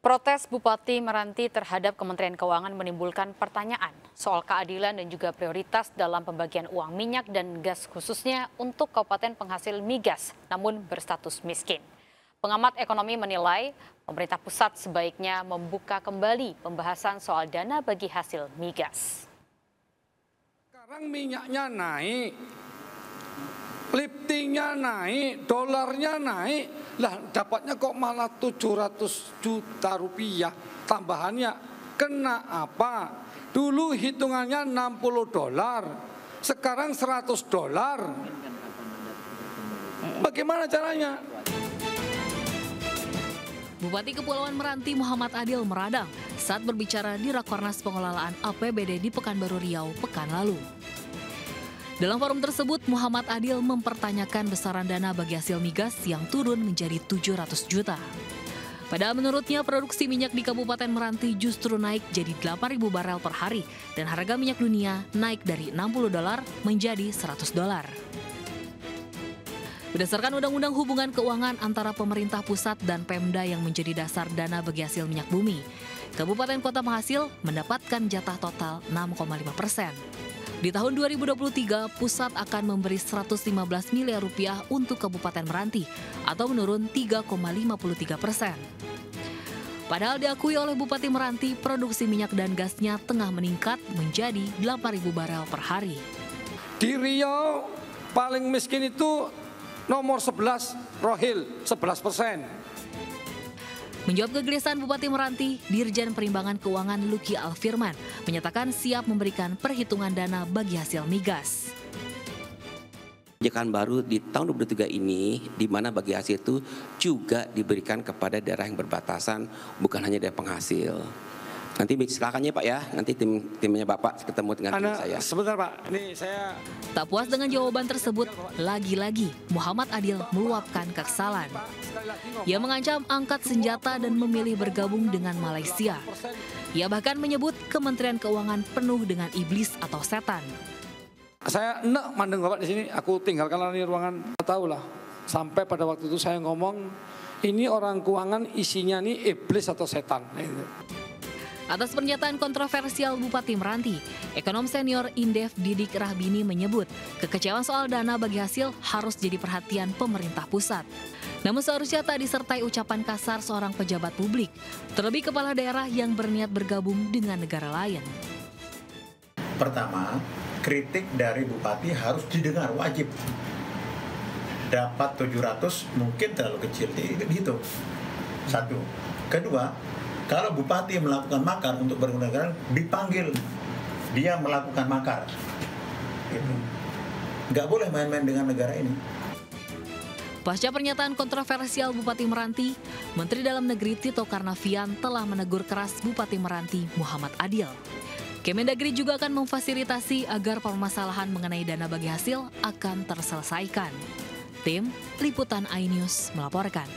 Protes Bupati Meranti terhadap Kementerian Keuangan menimbulkan pertanyaan soal keadilan dan juga prioritas dalam pembagian uang minyak dan gas khususnya untuk kabupaten penghasil migas namun berstatus miskin. Pengamat ekonomi menilai pemerintah pusat sebaiknya membuka kembali pembahasan soal dana bagi hasil migas. Sekarang minyaknya naik, liftingnya naik, dolarnya naik, lah dapatnya kok malah 700 juta rupiah tambahannya. Kena apa? Dulu hitungannya 60 dolar, sekarang 100 dolar. Bagaimana caranya? Bupati Kepulauan Meranti Muhammad Adil meradang saat berbicara di Rakornas Pengelolaan APBD di Pekanbaru Riau pekan lalu. Dalam forum tersebut, Muhammad Adil mempertanyakan besaran dana bagi hasil migas yang turun menjadi 700 juta. Padahal menurutnya produksi minyak di Kabupaten Meranti justru naik jadi 8.000 barel per hari dan harga minyak dunia naik dari 60 dolar menjadi 100 dolar. Berdasarkan Undang-Undang Hubungan Keuangan antara pemerintah pusat dan Pemda yang menjadi dasar dana bagi hasil minyak bumi, Kabupaten Kota Penghasil mendapatkan jatah total 6,5 persen. Di tahun 2023, pusat akan memberi 115 miliar rupiah untuk Kabupaten Meranti atau menurun 3,53 persen. Padahal diakui oleh Bupati Meranti, produksi minyak dan gasnya tengah meningkat menjadi 8.000 barel per hari. Di Riau paling miskin itu nomor 11 Rohil 11 persen. Menjawab kegelisahan Bupati Meranti, Dirjen Perimbangan Keuangan Luki Alfirman menyatakan siap memberikan perhitungan dana bagi hasil migas. Kebijakan baru di tahun 2023 ini, di mana bagi hasil itu juga diberikan kepada daerah yang berbatasan, bukan hanya daerah penghasil. Nanti silakan ya Pak ya, nanti tim timnya Bapak ketemu dengan tim saya. Sebentar Pak, ini saya Tak puas dengan jawaban tersebut, lagi-lagi Muhammad Adil meluapkan kekesalan. Ia mengancam angkat senjata dan memilih bergabung dengan Malaysia. Ia bahkan menyebut Kementerian Keuangan penuh dengan iblis atau setan. Saya enak mandeng Bapak di sini, aku tinggalkanlah ini ruangan. Tahu lah, sampai pada waktu itu saya ngomong, ini orang keuangan isinya nih iblis atau setan. Gitu. Atas pernyataan kontroversial Bupati Meranti, ekonom senior Indef Didik Rahbini menyebut kekecewaan soal dana bagi hasil harus jadi perhatian pemerintah pusat. Namun seharusnya tak disertai ucapan kasar seorang pejabat publik, terlebih kepala daerah yang berniat bergabung dengan negara lain. Pertama, kritik dari bupati harus didengar wajib. Dapat 700 mungkin terlalu kecil dihitung. Satu. Kedua, kalau bupati melakukan makar untuk berkenegaraan dipanggil dia melakukan makar. Gitu. Nggak boleh main-main dengan negara ini. Pasca pernyataan kontroversial Bupati Meranti, Menteri Dalam Negeri Tito Karnavian telah menegur keras Bupati Meranti Muhammad Adil. Kemendagri juga akan memfasilitasi agar permasalahan mengenai dana bagi hasil akan terselesaikan. Tim Liputan iNews melaporkan.